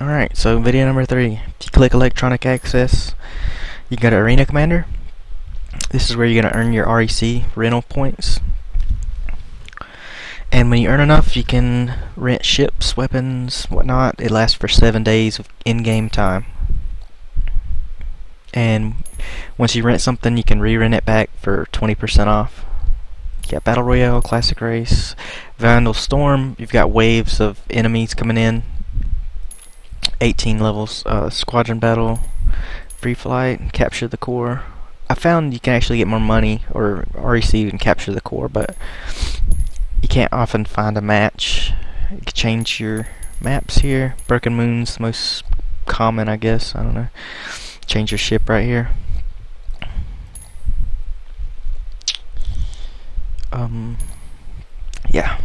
Alright, so video number three. If you click electronic access, you got Arena Commander. This is where you're going to earn your REC rental points. And when you earn enough, you can rent ships, weapons, whatnot. It lasts for seven days of in-game time. And once you rent something, you can re-rent it back for 20% off. You got Battle Royale, Classic Race, Vanduul Swarm. You've got waves of enemies coming in 18 levels, uh, squadron battle, free flight, capture the core. I found you can actually get more money or REC and capture the core, but you can't often find a match. You can change your maps here. Broken Moon's most common, I guess. I don't know. Change your ship right here. Um, yeah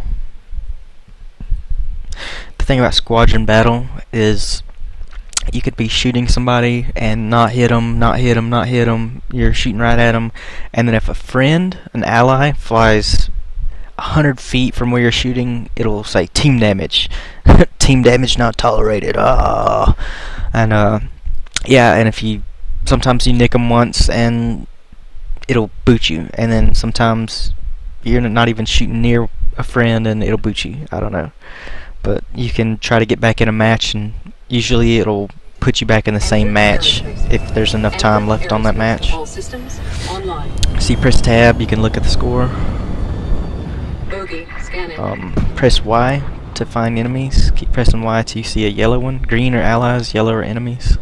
the thing about squadron battle is you could be shooting somebody and not hit them, not hit them, not hit them. You're shooting right at them, and then if a friend, an ally, flies a hundred feet from where you're shooting, it'll say team damage, team damage not tolerated. Ah, and uh, yeah, and if you sometimes you nick them once and it'll boot you, and then sometimes you're not even shooting near a friend and it'll boot you. I don't know but you can try to get back in a match and usually it'll put you back in the same match if there's enough time left on that match. So you press tab, you can look at the score. Um, press Y to find enemies. Keep pressing Y till you see a yellow one. Green are allies, yellow are enemies.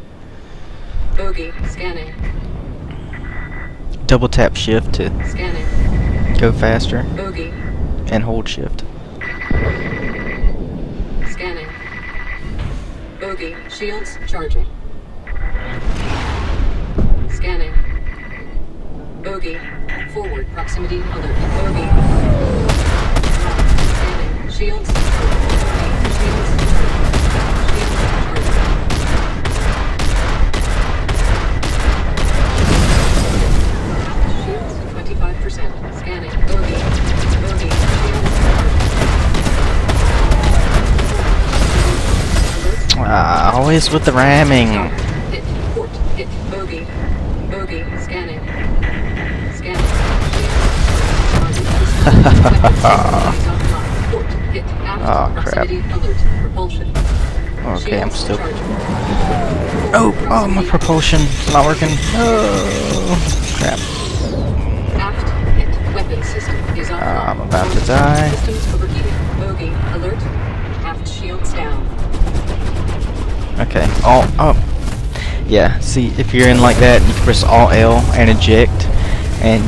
Bogey, scanning. Double tap shift to scanning. go faster. Bogey. And hold shift. Bogey, shields charging. Scanning. Bogey, forward proximity alert. Bogey. Scanning. Shields. Always with the ramming. Oh crap. Okay, I'm still. Oh, oh, my propulsion not working. Oh, crap. Uh, I'm about to die. Alert. Aft shields down. Okay. All oh. Yeah, see if you're in like that you press Alt L and eject and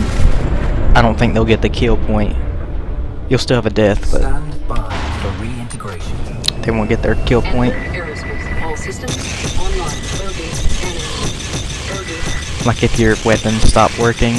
I don't think they'll get the kill point. You'll still have a death, but they won't get their kill point. Like if your weapons stop working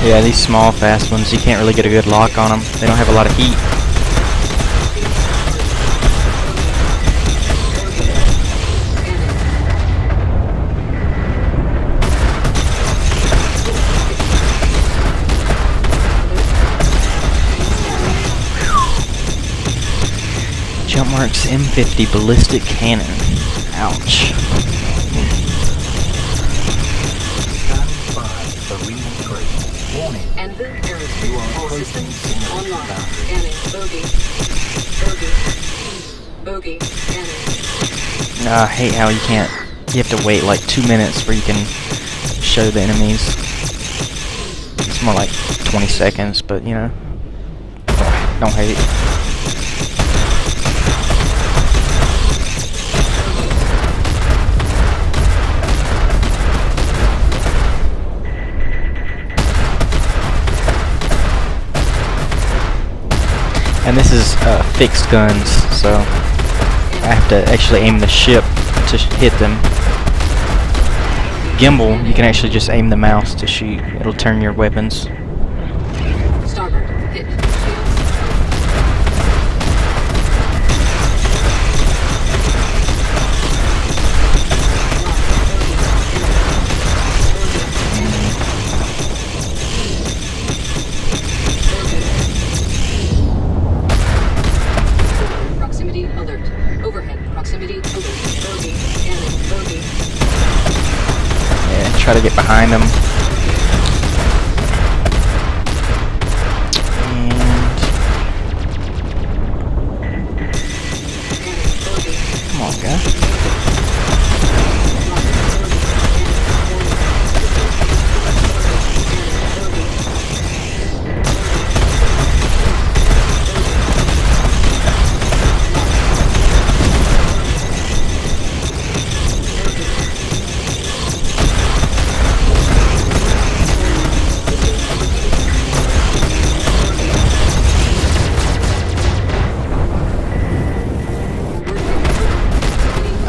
Yeah, these small, fast ones, you can't really get a good lock on them. They don't have a lot of heat. Jump marks M50 ballistic cannon. Ouch. Uh, I hate how you can't. You have to wait like two minutes where you can show the enemies. It's more like 20 seconds, but you know. Don't hate. And this is uh, fixed guns, so I have to actually aim the ship to sh hit them. Gimbal, you can actually just aim the mouse to shoot. It'll turn your weapons.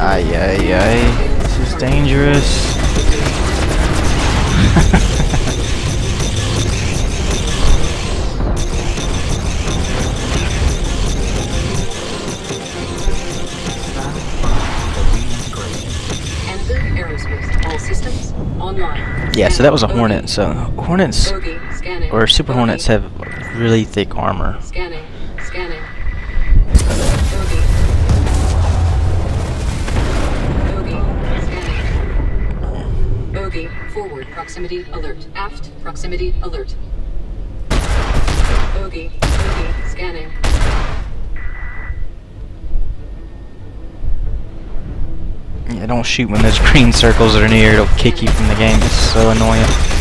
Ay, ay, ay. This is dangerous. Anvil Aerospace. All systems online. yeah, so that was a Hornet. So Hornets or Super Hornets have really thick armor. Proximity alert. Aft. Proximity alert. Bogey. Bogey. Scanning. Yeah, don't shoot when those green circles are near. It'll kick you from the game. It's so annoying.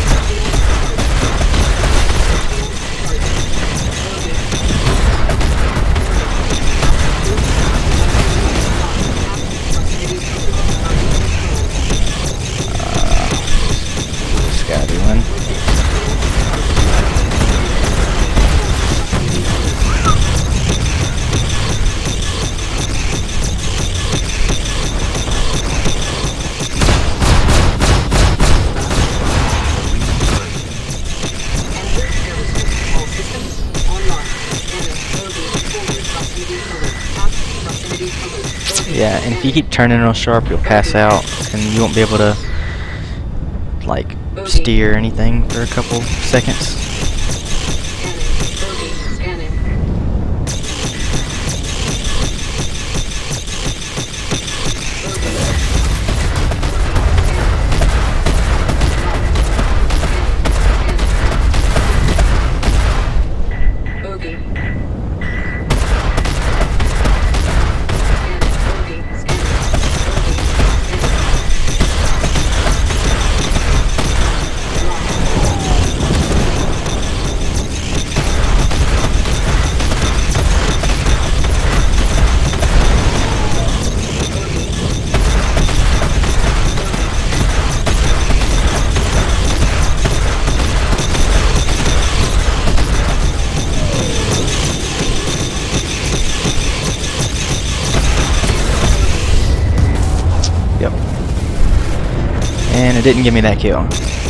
And if you keep turning real sharp, you'll pass out, and you won't be able to like steer anything for a couple seconds. And it didn't give me that kill.